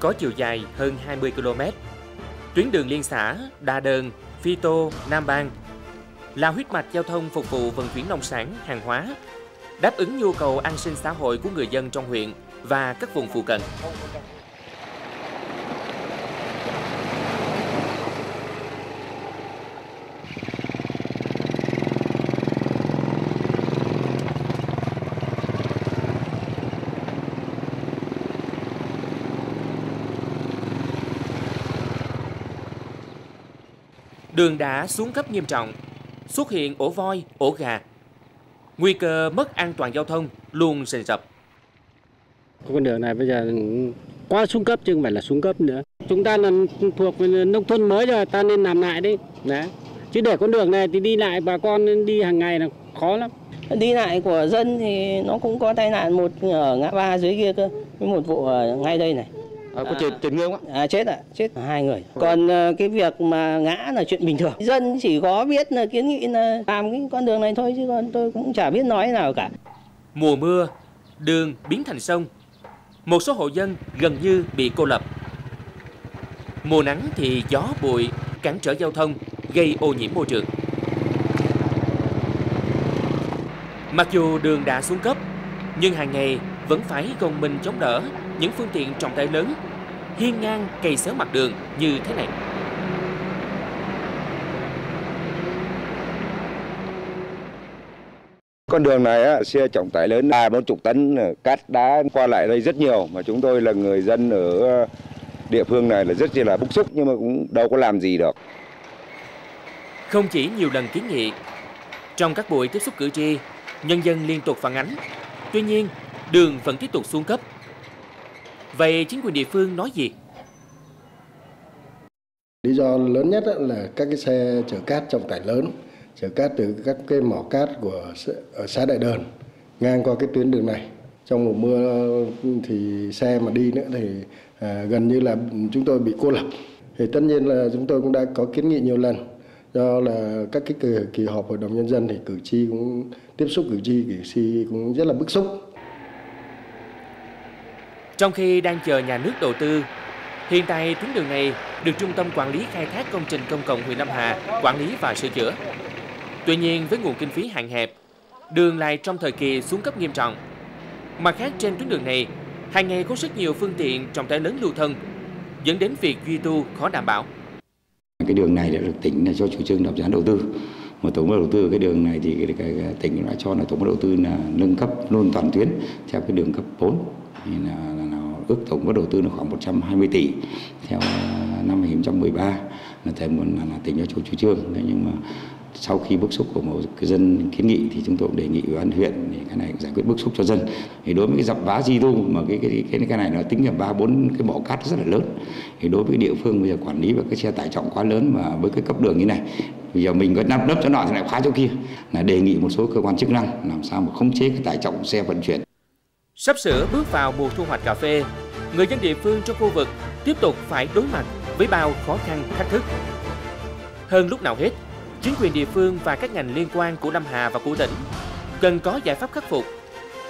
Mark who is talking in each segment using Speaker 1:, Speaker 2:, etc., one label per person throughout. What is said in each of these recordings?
Speaker 1: có chiều dài hơn 20 km. Tuyến đường liên xã đa Đờn, Phi Tô, Nam Bang là huyết mạch giao thông phục vụ vận chuyển nông sản, hàng hóa, đáp ứng nhu cầu an sinh xã hội của người dân trong huyện và các vùng phụ cận. Đường đã xuống cấp nghiêm trọng, xuất hiện ổ voi, ổ gà. Nguy cơ mất an toàn giao thông luôn rình rập.
Speaker 2: Con đường này bây giờ quá xuống cấp chứ không phải là xuống cấp nữa. Chúng ta là thuộc nông thôn mới rồi, ta nên làm lại đi. Đấy. Chứ để con đường này thì đi lại bà con đi hàng ngày là khó lắm.
Speaker 3: Đi lại của dân thì nó cũng có tai nạn một ở ngã ba dưới kia cơ, với một vụ ở ngay đây này.
Speaker 4: À, có chết chết người không
Speaker 3: ạ? À, chết ạ, à, chết hai người. Còn uh, cái việc mà ngã là chuyện bình thường. Dân chỉ có biết là kiến nghị là làm cái con đường này thôi chứ còn tôi cũng chả biết nói nào cả.
Speaker 1: Mùa mưa, đường biến thành sông. Một số hộ dân gần như bị cô lập. Mùa nắng thì gió bụi cản trở giao thông, gây ô nhiễm môi trường. Mặc dù đường đã xuống cấp, nhưng hàng ngày vẫn phải gồng mình chống đỡ những phương tiện trọng tải lớn hiên ngang cây xéo mặt đường như thế này.
Speaker 5: Con đường này á, xe trọng tải lớn ba bốn chục tấn cát đá qua lại đây rất nhiều mà chúng tôi là người dân ở địa phương này là rất là bức xúc nhưng mà cũng đâu có làm gì được.
Speaker 1: Không chỉ nhiều lần kiến nghị, trong các buổi tiếp xúc cử tri, nhân dân liên tục phản ánh. Tuy nhiên, đường vẫn tiếp tục xuống cấp Vậy chính quyền địa phương nói gì?
Speaker 6: Lý do lớn nhất là các cái xe chở cát trọng tải lớn, chở cát từ các cái mỏ cát của ở xã Đại Đờn ngang qua cái tuyến đường này. Trong mùa mưa ừ, thì xe mà đi nữa thì à, gần như là chúng tôi bị cô lập. Thì tất nhiên là chúng tôi cũng đã có kiến nghị nhiều lần do là các cái kỳ, kỳ họp hội đồng nhân dân thì cử tri cũng tiếp xúc cử tri cử tri cũng rất là bức xúc
Speaker 1: trong khi đang chờ nhà nước đầu tư, hiện tại tuyến đường này được Trung tâm Quản lý Khai thác Công trình Công cộng huyện Nam Hà quản lý và sửa chữa. Tuy nhiên với nguồn kinh phí hạn hẹp, đường lại trong thời kỳ xuống cấp nghiêm trọng. Mặt khác trên tuyến đường này, hàng ngày có rất nhiều phương tiện trọng tải lớn lưu thông, dẫn đến việc duy tu khó đảm bảo.
Speaker 7: Cái đường này đã được tỉnh là cho chủ trương đập giá đầu tư. Mà tổng mức đầu tư cái đường này thì cái, cái, cái tỉnh đã cho là tổng mức đầu tư là nâng cấp luôn toàn tuyến theo cái đường cấp 4 thì là, là, là ước tổng mức đầu tư là khoảng 120 tỷ theo à, năm 2013 là thầy muốn là, là tỉnh cho chủ chủ trương. Thế nhưng mà sau khi bức xúc của một cư dân kiến nghị thì chúng tôi cũng đề nghị ủy ban huyện thì cái này giải quyết bức xúc cho dân. Thì đối với cái dập vá di tu mà cái cái cái cái này nó tính là ba bốn cái mỏ cát rất là lớn. Thì đối với địa phương bây giờ quản lý và cái xe tải trọng quá lớn mà với cái cấp đường như này bây giờ mình có nắp nấp chỗ nọ thì lại khóa chỗ kia. Là đề nghị một số cơ quan chức năng làm sao mà khống chế cái tải trọng xe vận chuyển.
Speaker 1: Sắp sửa bước vào mùa thu hoạch cà phê, người dân địa phương trong khu vực tiếp tục phải đối mặt với bao khó khăn thách thức. Hơn lúc nào hết, chính quyền địa phương và các ngành liên quan của Nam Hà và của tỉnh cần có giải pháp khắc phục,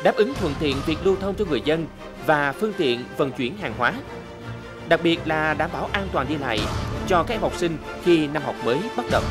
Speaker 1: đáp ứng thuận tiện việc lưu thông cho người dân và phương tiện vận chuyển hàng hóa. Đặc biệt là đảm bảo an toàn đi lại cho các học sinh khi năm học mới bắt đầu.